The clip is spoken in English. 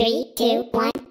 Three, two, one.